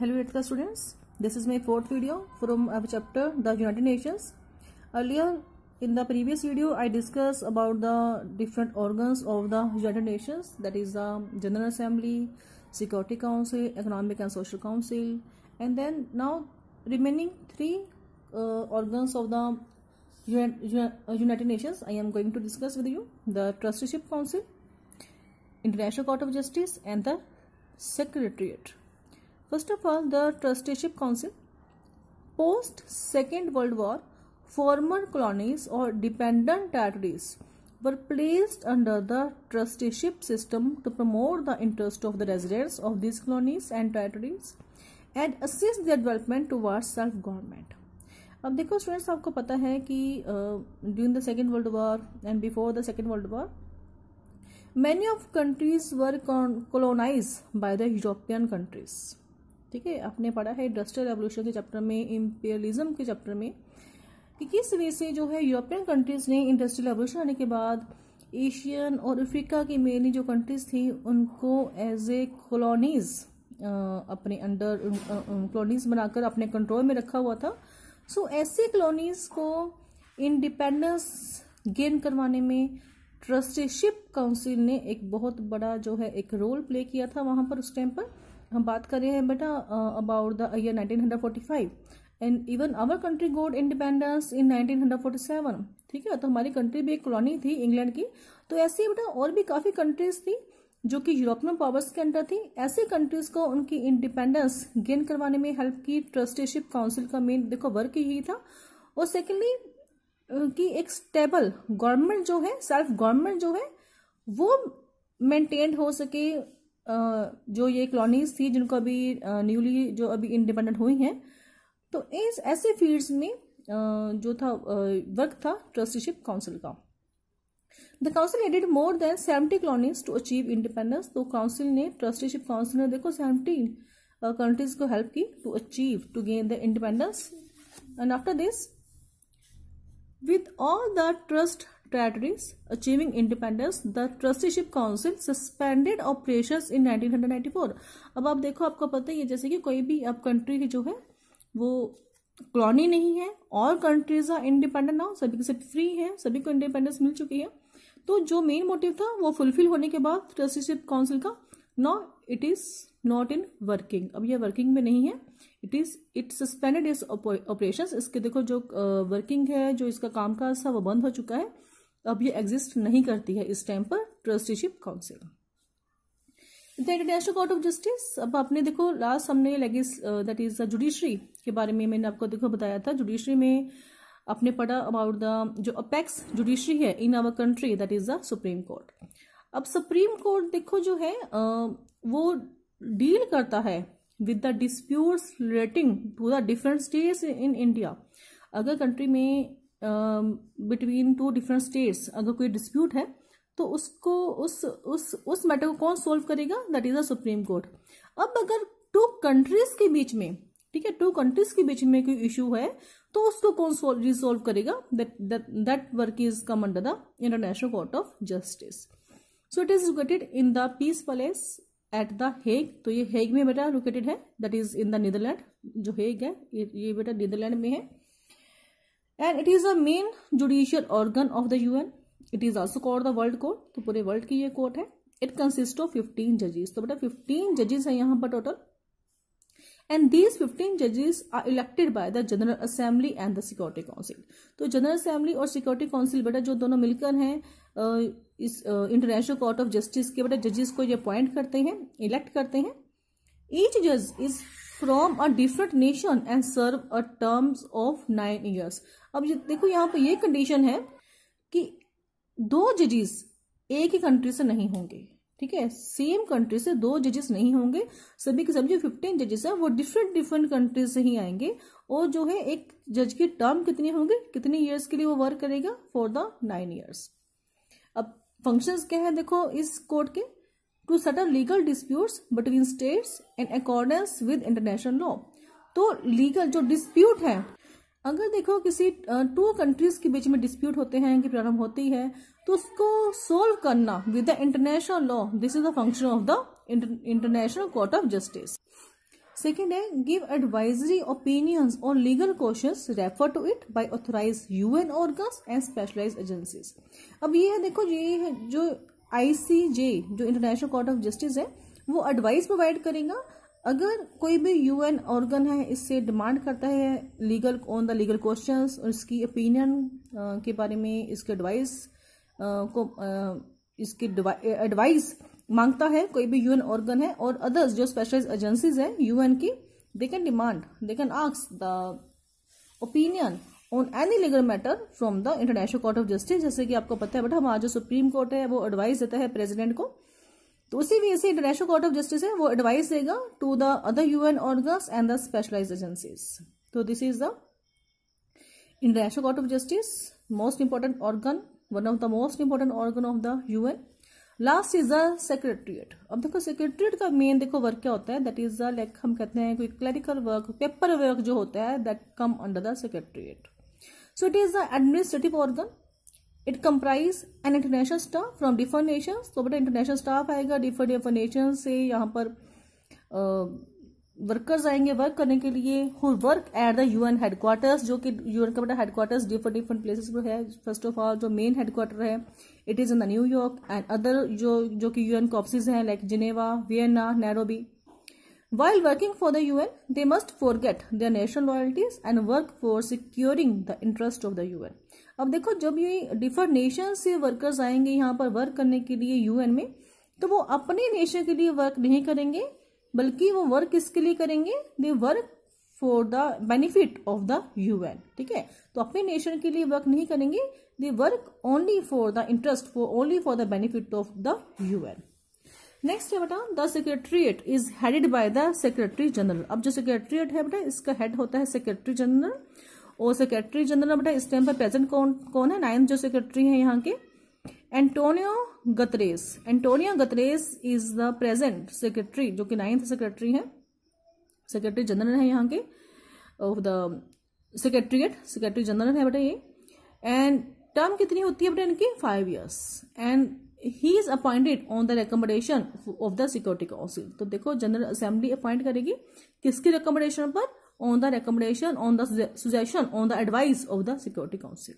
Hello Ritika students, this is my fourth video from our chapter The United Nations. Earlier in the previous video I discussed about the different organs of the United Nations that is the General Assembly, Security Council, Economic and Social Council and then now remaining three uh, organs of the United Nations I am going to discuss with you the Trusteeship Council, International Court of Justice and the Secretariat. First of all, the Trusteeship Council. Post Second World War, former colonies or dependent territories were placed under the trusteeship system to promote the interest of the residents of these colonies and territories and assist their development towards self government. अब देखो students आपको पता है कि during the second world war and before the second world war many of countries were colonise by the European countries ठीक है, आपने पढ़ा है इंडस्ट्रियल रेवोल्यूशन के चैप्टर में इम्पेरियलिज्म के चैप्टर में, कि किस वे से जो है यूरोपियन कंट्रीज़ ने इंडस्ट्रियल रेवोल्यूशन आने के बाद एशियन और अफ्रीका की मेनली जो कंट्रीज़ थी, उनको एज ए कॉलोनीज अपने अंडर कॉलोनीज बनाकर अपने कंट्रोल में रखा हुआ था। सो ऐसे कॉलोनीज को इंडिपेंडेंस गेन करवाने में ट्रस्टीशिप काउंसिल ने एक बहुत बड़ा जो है एक रोल प्ले किया था वहाँ पर उस टाइम पर। हम बात कर रहे हैं बेटा about the year 1945 and even our country got independence in 1947 ठीक है? तो हमारी कंट्री भी एक कॉलोनी थी इंग्लैंड की। तो ऐसी बेटा और भी काफ़ी कंट्रीज़ थी जो कि यूरोपियन पावर्स के अंडर थी। ऐसी कंट्रीज़ को उनकी इंडिपेंडेंस गेन करवाने में हेल्प की ट्रस्टीशिप काउंसिल का मेन देखो वर्क यही था। और सेकेंडली कि एक स्टेबल गवर्नमेंट जो है सेल्फ गवर्नमेंट जो है, वो मेंटेन हो सके जो ये कॉलोनीज थी जिनको अभी न्यूली जो अभी इंडिपेंडेंट हुई हैं तो इस ऐसे फील्ड्स में जो था वर्क था ट्रस्टीशिप काउंसिल का। The council aided more than seventy colonies to achieve independence तो काउंसिल ने ट्रस्टीशिप काउंसिल ने देखो सेवेंटी कंट्रीज़ को हेल्प की to achieve to gain the independence and after this with all the trust territories achieving independence. The trusteeship council suspended operations in 1994 अब आप देखो आपको पता ही है जैसे कि कोई भी अब कंट्री जो है वो कॉलोनी नहीं है और कंट्रीज़ आर इंडिपेंडेंट नाउ सभी के सब फ्री है सभी को इंडिपेंडेंस मिल चुकी है। तो जो मेन मोटिव था वो फुलफिल होने के बाद ट्रस्टीशिप काउंसिल का no it is not in working अब ये वर्किंग में नहीं है it is it suspended is operation इसके देखो जो वर्किंग uh, है जो इसका कामकाज था वो बंद हो चुका है। अब ये एग्जिस्ट नहीं करती है इस टाइम पर trusteeship council international court of justice अब आपने देखो लास्ट हमने legis that is the judiciary के बारे में मैंने आपको देखो बताया था। जुडिशरी में आपने पढ़ा अबाउट द जो अपेक्स जुडिशरी है in our country that is the supreme court अब सुप्रीम कोर्ट देखो जो है uh, वो डील करता है with the disputes relating to the different states in India अगर कंट्री में बिटवीन टू डिफरेंट स्टेट्स अगर कोई डिस्प्यूट है तो उसको उस उस उस मैटर को कौन सोल्व करेगा? That is the supreme court अब अगर टू कंट्रीज़ के बीच में, ठीक है टू कंट्रीज़ के बीच में कोई इशू है तो उसको कौन रिजोल्व करेगा? That work is come under the international court of justice so it is located in the peace palace at the Hague तो ये हेग में बेटा लोकेटेड है? That is in the Netherlands जो हेग है, ये बेटा नीदरलैंड में है। And it is a main judicial organ of the UN it is also called the world court तो पूरे वर्ल्ड की ये कोर्ट है. इट कंसिस्ट ऑफ़ फिफ्टीन जजेस तो बेटा फिफ्टीन जजेस है यहाँ पर टोटल एंड दीज फिफ्टीन जजेस are elected by the general assembly and the security council तो जनरल असेंबली और सिक्योरिटी काउंसिल बेटा जो दोनों मिलकर हैं इस इंटरनेशनल कोर्ट ऑफ़ जस्टिस के बेटा जजेस को ये अपॉइंट करते हैं इलेक्ट करते हैं. ईच जज is from a different nation and serve a terms of nine years अब ये देखो यहाँ पे ये कंडीशन है कि दो जजेस एक ही कंट्री से नहीं होंगे, ठीक है? सेम कंट्री से दो जजेस नहीं होंगे, सभी के सभी जो फिफ्टीन जजेस हैं, वो डिफरेंट डिफरेंट कंट्री से ही आएँगे, और जो है एक जज की टर्म कितनी होंगे, कितने ईयर्स के लिए वो वर्क करेगा? फॉर द नाइन ईयर्स अब फ़ंक्शंस क्या है देखो इस कोर्ट के? To settle legal disputes between states in accordance with international law तो लीगल जो डिस्प्यूट है, अगर देखो किसी टू कंट्रीज़ के बीच में डिस्प्यूट होते हैं कि प्रॉब्लम होती है तो उसको सोल्व करना with the international law this is the function of the international court of justice second है गिव एडवाइजरी ओपिनियंस और legal question refer to it by authorize UN organs and specialize agencies अब ये है देखो, ये है जो आईसीजे जो इंटरनेशनल कोर्ट ऑफ़ जस्टिस है, वो एडवाइस प्रोवाइड करेगा, अगर कोई भी यूएन ऑर्गन है, इससे डिमांड करता है legal on the legal questions और इसकी ओपिनियन के बारे में, इसके एडवाइस को इसकी एडवाइस माँगता है, कोई भी यूएन ऑर्गन है, और अदर्स जो स्पेशलाइज एजेंसीज है यूएन की they can demand they can ask the opinion on any legal matter from the international court of justice जैसे कि आपको पता है, बेटा हमारा जो सुप्रीम कोर्ट है, वो एडवाइस देता है प्रेसिडेंट को। तो उसी वजह से इंटरनेशनल कोर्ट ऑफ़ जस्टिस है, वो एडवाइस देगा to the other UN organs and the specialize agencies तो this is the international court of justice most important organ one of the most important organ of the UN last is the secretariat अब देखो secretariat का main देखो work क्या होता है? That is the like हम कहते हैं, कोई क्लरिकल वर्क पेपर वर्क जो होता है that come under the secretariat so it is the administrative organ it comprise an international staff from different nation तो बेटा इंटरनेशनल स्टाफ आएगा डिफरेंट डिफरेंट नेशन से यहाँ पर वर्कर्स आएँगे वर्क करने के लिए who work at the UN headquarters जो कि यूएन का बड़ा हेडक्वार्टर्स डिफरेंट डिफरेंट प्लेसेस पर है. फ़र्स्ट ऑफ़ ऑल जो मेन हेडक्वार्टर है it is in the New York and other जो जो कि यूएन कॉप्सिस हैं like Geneva Vienna Nairobi while working for the UN they must forget their national loyalties and work for securing the interest of the UN अब देखो, जब ये different nation से वर्कर्स आएँगे यहाँ पर वर्क करने के लिए यूएन में तो वो अपने नेशन के लिए वर्क नहीं करेंगे, बल्कि वो वर्क किसके लिए करेंगे? They work for the benefit of the UN ठीक है? तो अपने नेशन के लिए वर्क नहीं करेंगे they work only for the interest for only for the benefit of the UN next है बेटा the secretariat is headed by the secretary general अब जो सेक्रेटरीट है बेटा, इसका हेड होता है सेक्रेटरी जनरल और सेक्रेटरी जनरल बेटा, इस टाइम पर प्रेजेंट कौन कौन है? नाइन्थ जो सेक्रेटरी है यहाँ के Antonio Guterres Antonio Guterres is the present secretary जो कि नाइन्थ सेक्रेटरी है. सेक्रेटरी जनरल है यहाँ के of the secretariat secretary general है बेटा ये. एंड टर्म कितनी होती है बेटा इनकी? Five years and he is appointed on the recommendation of the security council तो देखो जनरल असेंबली अपॉइंट करेगी। किसकी रिकमेंडेशन पर? On the recommendation on the suggestion on the advice of the security council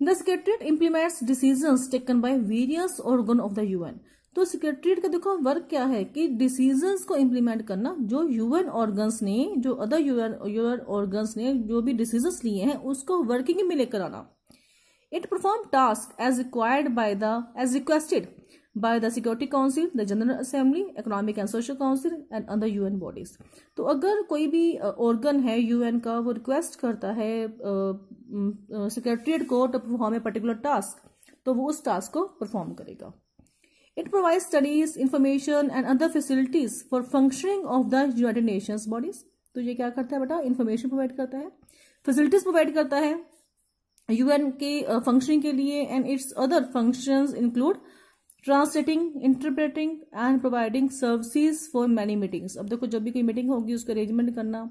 the secretariat implements decisions taken by various organ of the UN तो secretariat का देखो work क्या है कि डिसीजंस को इम्प्लीमेंट करना, जो यूएन ऑर्गन्स ने, जो अदर यूएन यूएन ऑर्गन्स ने, जो भी डिसीज़न लिए हैं, उसको वर्किंग में लेकर आना। It perform task as required by the as requested by the Security Council, the General Assembly, Economic and Social Council and other UN bodies. तो अगर कोई भी ऑर्गन है यूएन का वो रिक्वेस्ट करता है सेक्रेटरीट को to perform a particular task तो वो उस टास्क को परफॉर्म करेगा। It provide studies information and other facilities for functioning of the United Nations bodies तो ये क्या करता है बेटा? इन्फॉर्मेशन प्रोवाइड करता है। फैसिलिटीज़ प्रोवाइड करता है। यूएन के फंक्शनिंग के लिए and its other functions include translating interpreting and providing services for many meetings अब देखो, जब भी कोई मीटिंग होगी, उसका अरेंजमेंट करना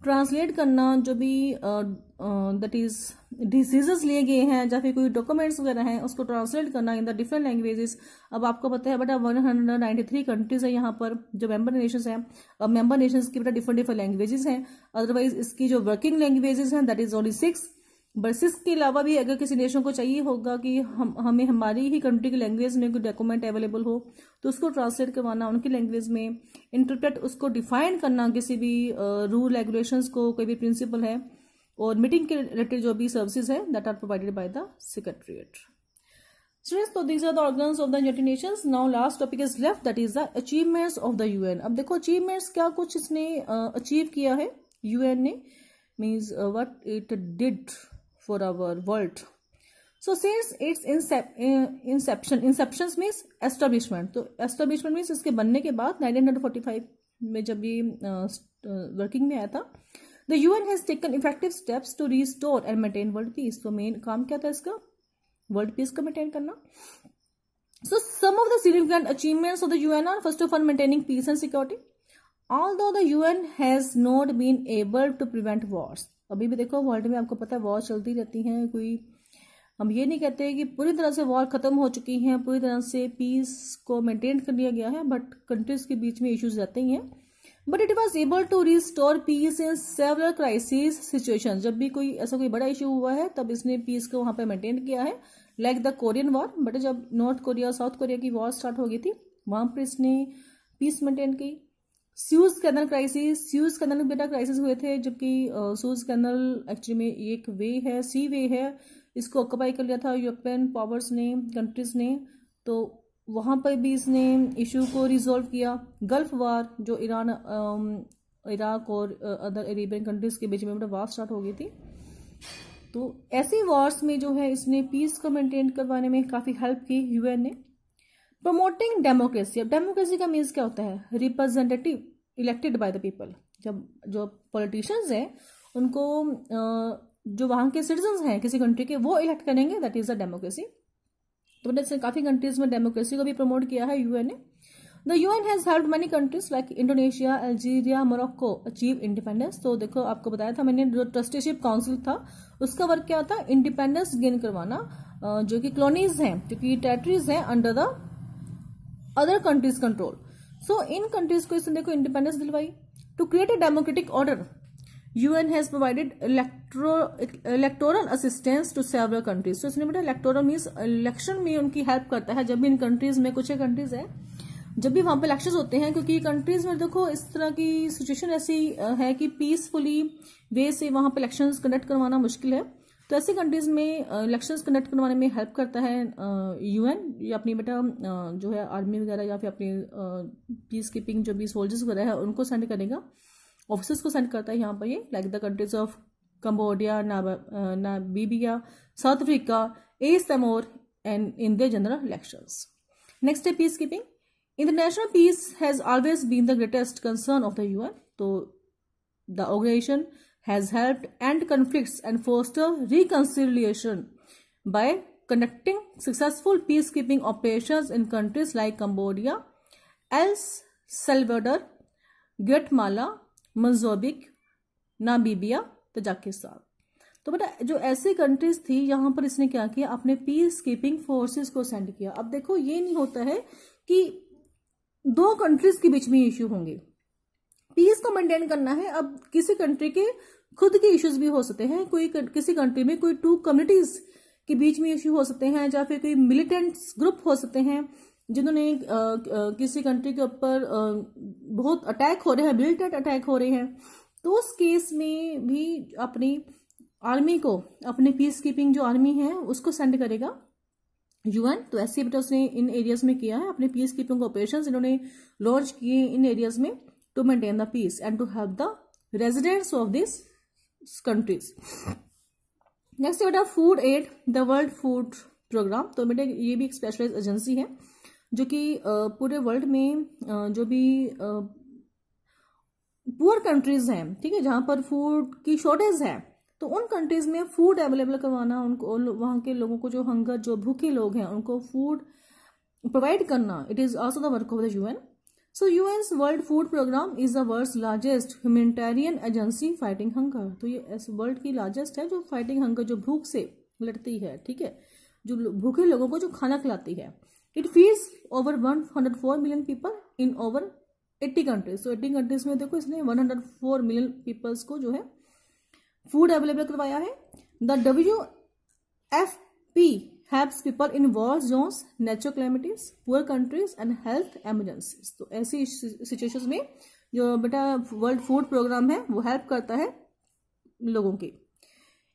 ट्रांसलेट करना, जो भी दैट इज़ डिसीजेस लिए गए हैं या फिर कोई डॉक्यूमेंट्स वगैरह हैं, उसको ट्रांसलेट करना इन द डिफरेंट लैंग्वेजेस अब आपको पता है, बेटा one hundred ninety three countries है यहाँ पर, जो मेंबर नेशंस हैं। अब मेंबर नेशंस की बेटा डिफरेंट डिफरेंट लैंग्वेजेस हैं। अदरवाइज़ इसकी जो वर्किंग लैंग्वेजेस हैं दैट इज़ ओनली सिक्स बर्सिस के अलावा भी अगर किसी नेशन को चाहिए होगा कि हम हमें हमारी ही कंट्री की लैंग्वेज में कोई डॉक्यूमेंट अवेलेबल हो तो उसको ट्रांसलेट करवाना उनकी लैंग्वेज में इंटरप्रेट उसको डिफाइन करना किसी भी रूल रेगुलेशंस को कोई भी प्रिंसिपल है और मीटिंग के रिलेटेड जो भी सर्विसेज़ है that are provided by the secretariat तो these are the organs of the United Nations now last topic is left that is the achievements of the UN अब देखो अचीवमेंट्स क्या कुछ इसने अचीव uh, किया है? यूएन ने? Means what it did for our world. So since its inception, inception means establishment. तो establishment means इसके बनने के बाद 1945 में जब ये वर्किंग में आया था the UN has taken effective steps to restore and maintain world peace तो मेन काम क्या था इसका वर्ल्ड पीस को मेंटेन करना So some of the significant achievements of the UN are first of all maintaining peace and security. Although the UN has not been able to prevent wars, अभी भी देखो world में आपको पता है war चलती रहती हैं, कोई, हम ये नहीं कहते कि पूरी तरह से वॉर खत्म हो चुकी हैं, पूरी तरह से पीस को मेंटेन कर लिया गया है बट कंट्रीज़ के बीच में इश्यूज़ रहते ही हैं। But it was able to restore peace in several crisis situation जब भी कोई ऐसा कोई बड़ा इशू हुआ है, तब इसने पीस को वहाँ पर मेंटेन किया है like the Korean war but जब नॉर्थ कोरिया साउथ कोरिया की वॉर स्टार्ट हो गई थी, वहाँ पर इसने पीस मेंटेन की। Suez canal crisis Suez canal में बेटा क्राइसिस हुए थे, जबकि स्यूज कैनल एक्चुअली में एक वे है सी वे है। इसको ऑक्यूपाई कर लिया था यूरोपियन पावर्स ने कंट्रीज़ ने। तो वहाँ पर भी इसने इशू को रिजोल्व किया। गल्फ वार जो ईरान इराक और अदर अरेबियन कंट्रीज़ के बीच में बेटा वार स्टार्ट हो गई थी। तो ऐसी वॉर्स में जो है, इसने पीस को मेंटेन करवाने में काफ़ी हेल्प की यूएन ने। प्रमोटिंग डेमोक्रेसी अब डेमोक्रेसी का मीन्स क्या होता है? Representative elected by the people जब, जो पॉलिटिशियंस हैं, उनको जो वहाँ के सिटीजन हैं, किसी कंट्री के, वो इलेक्ट करेंगे दैट इज़ अ डेमोक्रेसी तो मैंने काफ़ी कंट्रीज़ में डेमोक्रेसी को भी प्रमोट किया है यूएन ने. The UN has help many countries like Indonesia Algeria Morocco achieve independence तो देखो, आपको बताया था मैंने, जो ट्रस्टीशिप काउंसिल था, उसका वर्क क्या है इंडिपेंडेंस गेन करवाना जो कि कॉलोनीज हैं, जो कि टेरिटरीज हैं under the other countries control so in countries को इसने देखो इंडिपेंडेंस दिलवाई. To create a democratic order UN has provided electoral assistance to several countries तो इसने बेटा इलेक्टोरल मीन्स इलेक्शन में उनकी हेल्प करता है, जब भी इन कंट्रीज़ में कुछ कंट्रीज़ है, जब भी वहाँ पर इलेक्शन होते हैं, क्योंकि कंट्रीज़ में देखो इस तरह की सिचुएशन ऐसी है कि पीसफुली वे से वहाँ पर इलेक्शन कंडक्ट करवाना मुश्किल है। तो ऐसी कंट्रीज़ में इलेक्शंस कंडक्ट करवाने में हेल्प करता है यूएन या अपनी बेटा जो है आर्मी वगैरह या फिर अपनी पीस कीपिंग जो भी सोल्जर्स वगैरह है, उनको सेंड करेगा। ऑफिसर्स को सेंड करता है यहाँ पर ये like the countries of Cambodia Namibia South Africa East Timor and in the general elections next है peace keeping international peace has always been the greatest concern of the UN तो the organisation has helped end conflicts and foster reconciliation by conducting successful peacekeeping operations in countries like Cambodia, El Salvador, Guatemala, Mozambique, Namibia Tajikistan तो बेटा जो ऐसी countries थी यहाँ पर इसने क्या किया अपने पीस कीपिंग फोर्सेस को सेंड किया अब देखो ये नहीं होता है कि दो कंट्रीज़ के बीच में इश्यू होंगे पीस को मेंटेन करना है। अब किसी कंट्री के खुद के इश्यूज़ भी हो सकते हैं। कोई किसी कंट्री में कोई टू कम्युनिटीज के बीच में इश्यू हो सकते हैं या फिर कोई मिलिटेंट्स ग्रुप हो सकते हैं जिन्होंने किसी कंट्री के ऊपर बहुत अटैक हो रहे हैं मिलिटेंट अटैक हो रहे हैं। तो उस केस में भी अपनी आर्मी को, अपने पीस कीपिंग जो आर्मी है, उसको सेंड करेगा यूएन तो ऐसे बेटा उसने इन एरियाज़ में किया है। अपने पीस कीपिंग ऑपरेशन इन्होंने लॉन्च किए इन एरियाज़ में। To maintain the peace and to help the residents of these countries. Next बेटा food aid the world food programme तो बेटा, ये भी एक स्पेशलाइज एजेंसी है, जो कि पूरे वर्ल्ड में जो भी पुअर कंट्रीज़ हैं, ठीक है, जहाँ पर फ़ूड की शॉर्टेज है तो उन कंट्रीज़ में फ़ूड अवेलेबल करवाना, उनको, वहाँ के लोगों को जो हंगर जो भूखे लोग हैं, उनको फ़ूड प्रोवाइड करना it is also the work of the UN so UN's world food programme is the world largest humanitarian agency fighting hunger तो ये वर्ल्ड की लार्जेस्ट है जो फाइटिंग हंगर जो भूख से लड़ती है, ठीक है? जो भूखे लोगों को जो खाना खिलाती है। It feeds over one hundred four million people in over eighty countries तो एट्टी कंट्रीज़ में देखो इसने one hundred four million peoples को जो है फ़ूड अवेलेबल करवाया है। The W F P helps people in war zones, natural calamities, poor countries and health emergencies. तो ऐसी सिचुएशंस में जो बेटा वर्ल्ड फ़ूड प्रोग्राम है वो हेल्प करता है लोगों की।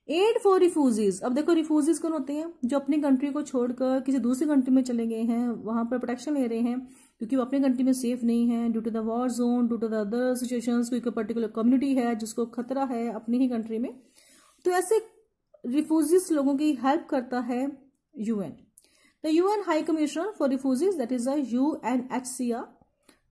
एड फॉर रिफ्यूजीज अब देखो रिफ्यूजीज कौन होते हैं? जो अपनी कंट्री को छोड़कर किसी दूसरी कंट्री में चले गए हैं वहाँ पर प्रोटेक्शन ले रहे हैं क्योंकि वो अपनी कंट्री में सेफ़ नहीं है due to the war zone due to the other situation कोई पर्टिकुलर कम्युनिटी है जिसको खतरा है अपनी ही कंट्री में। तो ऐसे रिफ्यूजीज लोगों की हेल्प करता है UN. The UN High Commissioner for Refugees, that is the UNHCR,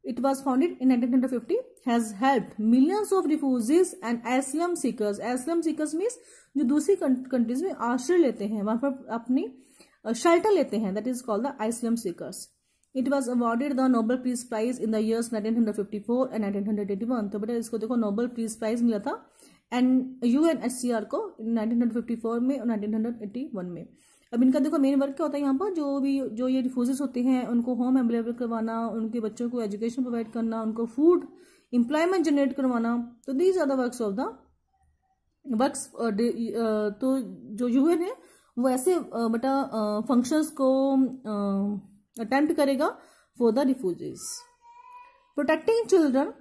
it was founded in 1950, has helped millions of refugees and asylum seekers. Asylum seekers means जो दूसरी कंट्रीज़ में आश्रय लेते हैं वहाँ पर अपनी शेल्टर लेते हैं that is called the asylum seekers it was awarded the Nobel peace prize in the years 1954 and 1981 तो बेटा इसको देखो नोबल पीस प्राइज मिला था एंड यूएनएचसीआर को 1954 में और 1981 में अब इनका देखो मेन वर्क क्या होता है यहाँ पर? जो भी, जो ये रिफ्यूजेस होते हैं, उनको होम अवेलेबल करवाना, उनके बच्चों को एजुकेशन प्रोवाइड करना, उनको फ़ूड एम्प्लॉयमेंट जनरेट करवाना तो these are the works of the works तो जो यूएन है, वो ऐसे बेटा फ़ंक्शंस को अटेम्प्ट करेगा for the refugees protecting children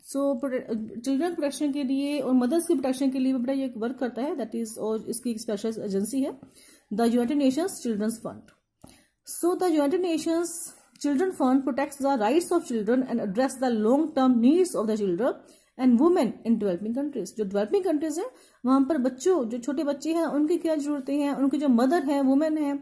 so children protection के लिए और मदर्स की प्रोटेक्शन के लिए बेटा ये वर्क करता है दैट इज़ और इसकी एक स्पेशल एजेंसी है। The United Nations children's fund. So the United Nations children fund protects the rights of children and address the long term needs of the children and women in developing countries. जो developing countries है, वहाँ पर बच्चों, जो छोटे बच्चे हैं, उनकी क्या जरूरतें हैं, उनकी जो मदर है, वुमेन है,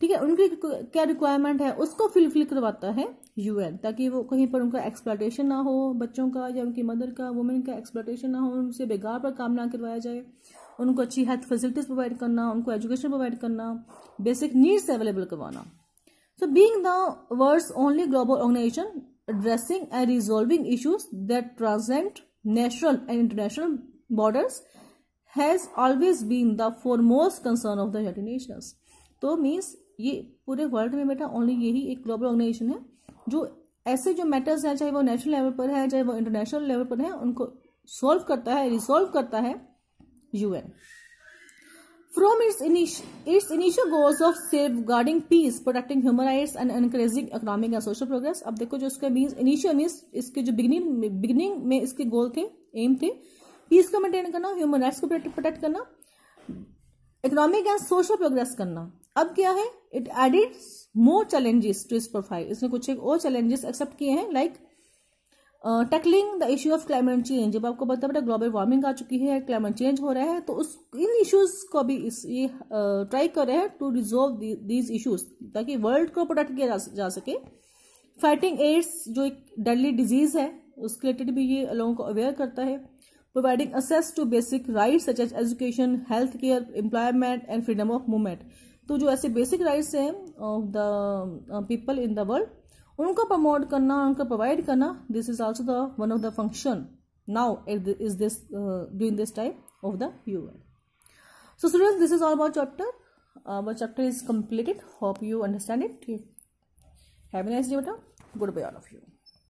ठीक है, उनकी क्या रिक्वायरमेंट है, उसको फिलफिल करवाता है यूएन ताकि वो कहीं पर उनका एक्सप्लाटेशन ना हो, बच्चों का या उनकी मदर का वुमेन का एक्सप्लाटेशन ना हो, उनसे बेगार पर काम ना करवाया जाए। उनको अच्छी हेल्थ फैसिलिटीज़ प्रोवाइड करना, उनको एजुकेशन प्रोवाइड करना बेसिक नीड्स अवेलेबल करवाना। So being the world only global organisation addressing and resolving issues that transcend national and international borders has always been the foremost concern of United Nations तो means ये पूरे world में बेटा only यही एक global organisation है, जो ऐसे जो मैटर्स हैं, चाहे वो नेशनल लेवल पर है, चाहे वो इंटरनेशनल लेवल पर है, उनको सॉल्व करता है रिसॉल्व करता है। From its its initial goals of safeguarding peace protecting human rights and encouraging economic and social progress अब देखो जो इसका मीन्स इनिशियल मीन्स इसके जो बिगनिंग बिगनिंग में इसके गोल थे एम थे पीस को मेंटेन करना ह्यूमन राइट्स को प्रोटेक्ट करना इकोनॉमिक एंड सोशल प्रोग्रेस करना। अब क्या है? It added more challenges to its profile इसने कुछ एक और चैलेंजेस एक्सेप्ट किए हैं like tackling the issue of climate change जब आपको पता बेटा ग्लोबल वार्मिंग आ चुकी है क्लाइमेट चेंज हो रहा है तो उस इन इश्यूज़ को भी इस ये ट्राई कर रहे हैं टू रिजोल्व दीज इश्यूज़ ताकि वर्ल्ड को प्रोटेक्ट किया जा, जा सके. फाइटिंग एड्स जो एक डेडली डिज़ीज़ है उसके रिलेटेड भी ये लोगों को अवेयर करता है. Providing access to basic right such as education health care employment and freedom of movement तो जो ऐसे बेसिक राइट्स हैं of the people in the world उनको प्रमोट करना, उनको प्रोवाइड करना this is also the one of the function now is this during this time of the U N so student this is all about chapter our chapter is completed hope you understand it have nice goodbye all of you